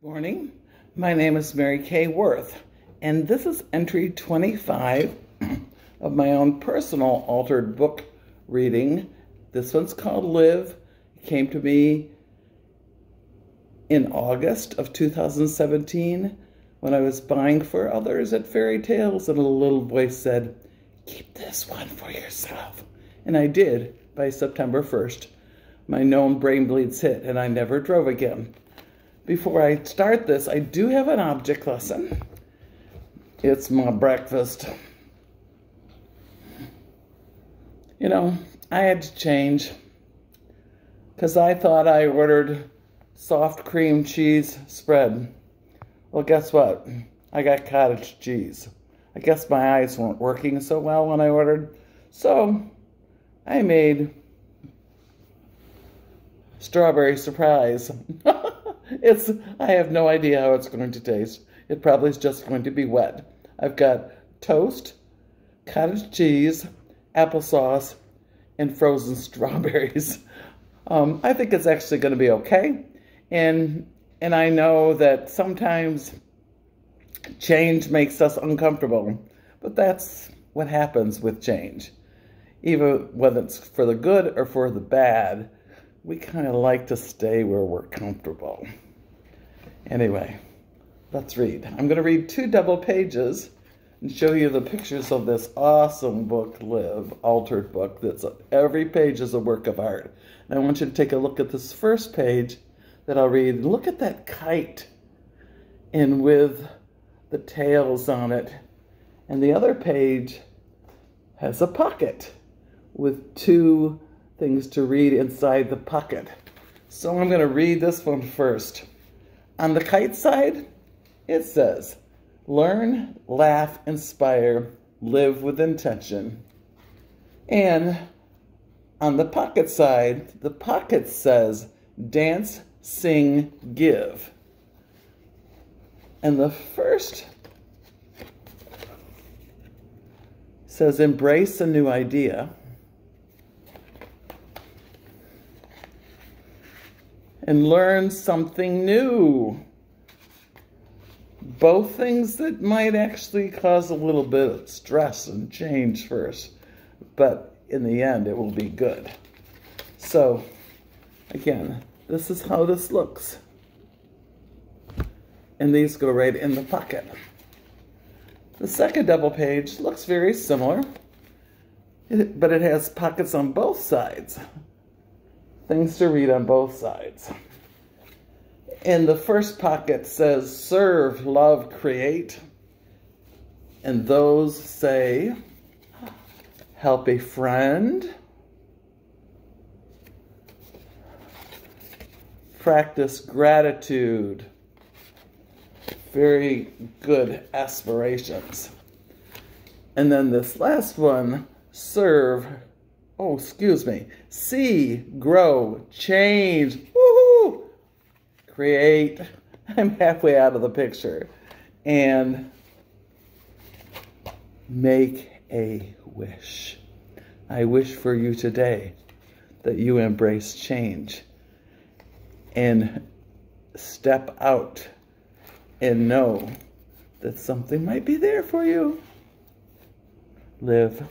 Morning. My name is Mary Kay Worth, and this is entry 25 of my own personal altered book reading. This one's called Live. It came to me in August of 2017 when I was buying for others at Fairy Tales, and a little voice said, Keep this one for yourself. And I did by September 1st. My known brain bleeds hit, and I never drove again before I start this, I do have an object lesson. It's my breakfast. You know, I had to change because I thought I ordered soft cream cheese spread. Well, guess what? I got cottage cheese. I guess my eyes weren't working so well when I ordered. So I made strawberry surprise. It's, I have no idea how it's going to taste. It probably is just going to be wet. I've got toast, cottage cheese, applesauce, and frozen strawberries. Um, I think it's actually going to be okay. And, and I know that sometimes change makes us uncomfortable, but that's what happens with change. Even whether it's for the good or for the bad, we kind of like to stay where we're comfortable. Anyway, let's read. I'm going to read two double pages and show you the pictures of this awesome book, Live, altered book, that's every page is a work of art. And I want you to take a look at this first page that I'll read. Look at that kite and with the tails on it. And the other page has a pocket with two things to read inside the pocket. So I'm going to read this one first. On the kite side, it says, learn, laugh, inspire, live with intention. And on the pocket side, the pocket says, dance, sing, give. And the first says, embrace a new idea. And learn something new. Both things that might actually cause a little bit of stress and change first, but in the end, it will be good. So, again, this is how this looks. And these go right in the pocket. The second double page looks very similar, but it has pockets on both sides things to read on both sides. In the first pocket says, serve, love, create. And those say, help a friend, practice gratitude, very good aspirations. And then this last one, serve, oh, excuse me, see, grow, change, woohoo, create. I'm halfway out of the picture. And make a wish. I wish for you today that you embrace change and step out and know that something might be there for you. Live.